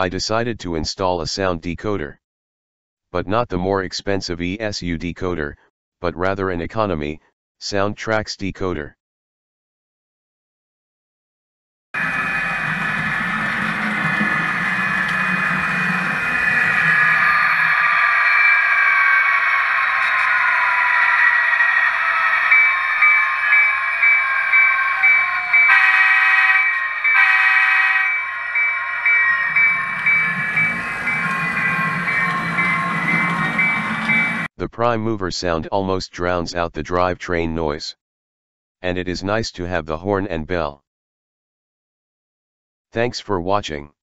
I decided to install a sound decoder. But not the more expensive ESU decoder, but rather an economy, SoundTraxx decoder. The prime mover sound almost drowns out the drivetrain noise. And it is nice to have the horn and bell. Thanks for watching.